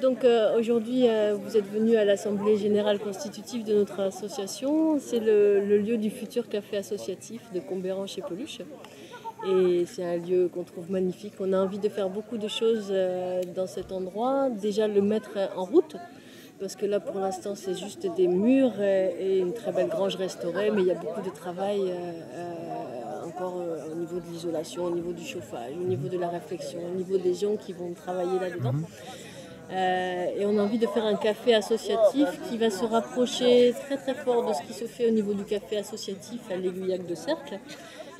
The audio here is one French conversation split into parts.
Donc euh, aujourd'hui, euh, vous êtes venu à l'Assemblée générale constitutive de notre association. C'est le, lieu du futur café associatif de Combéran chez Peluche. Et c'est un lieu qu'on trouve magnifique. On a envie de faire beaucoup de choses euh, dans cet endroit. Déjà le mettre en route, parce que là pour l'instant c'est juste des murs et, une très belle grange restaurée, mais il y a beaucoup de travail euh, euh, encore euh, au niveau de l'isolation, au niveau du chauffage, au niveau de la réflexion, au niveau des gens qui vont travailler là-dedans. Euh, et on a envie de faire un café associatif qui va se rapprocher très très fort de ce qui se fait au niveau du café associatif à l'Aiguillac de Cercle,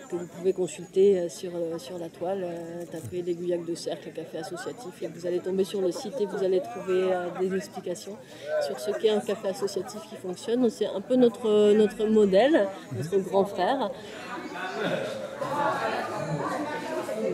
que vous pouvez consulter euh, sur, euh, sur la toile, euh, tapez l'Aiguillac de Cercle, café associatif, vous allez tomber sur le site et vous allez trouver des explications sur ce qu'est un café associatif qui fonctionne. C'est un peu notre, notre modèle, notre grand frère. Les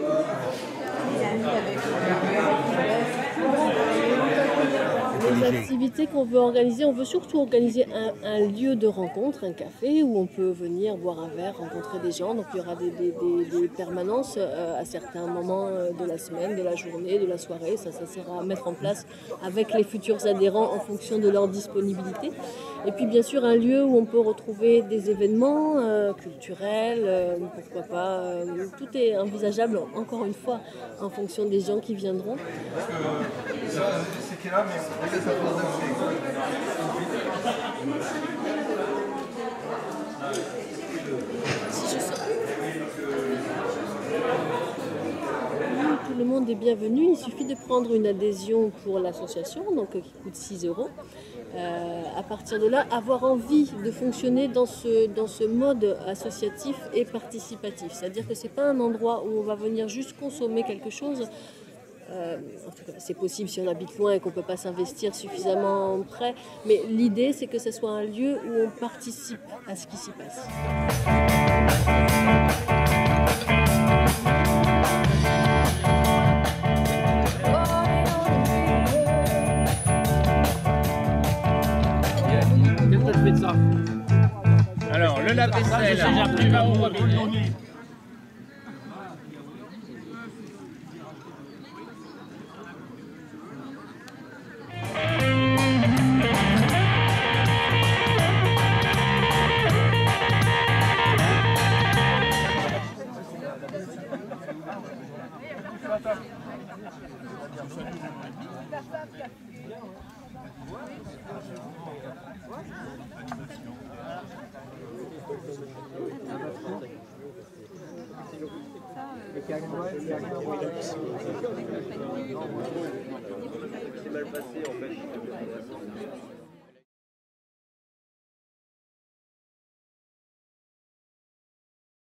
activités qu'on veut organiser, on veut surtout organiser un, lieu de rencontre, un café où on peut venir boire un verre, rencontrer des gens. Donc il y aura des, permanences euh, à certains moments euh, de la semaine, de la journée, de la soirée. Ça, ça sera à mettre en place avec les futurs adhérents en fonction de leur disponibilité. Et puis bien sûr un lieu où on peut retrouver des événements euh, culturels, pourquoi pas. tout est envisageable encore une fois en fonction des gens qui viendront. Tout le monde est bienvenu. Il suffit de prendre une adhésion pour l'association, donc qui coûte 6 euros. Euh, à partir de là, avoir envie de fonctionner dans ce, dans ce mode associatif et participatif. C'est-à-dire que ce n'est pas un endroit où on va venir juste consommer quelque chose. Euh, en tout cas, c'est possible si on habite loin et qu'on ne peut pas s'investir suffisamment près. Mais l'idée, c'est que ce soit un lieu où on participe à ce qui s'y passe. Qu'est-ce que tu fais de ça Alors, le lave-vaisselle, C'est mal passé en fait.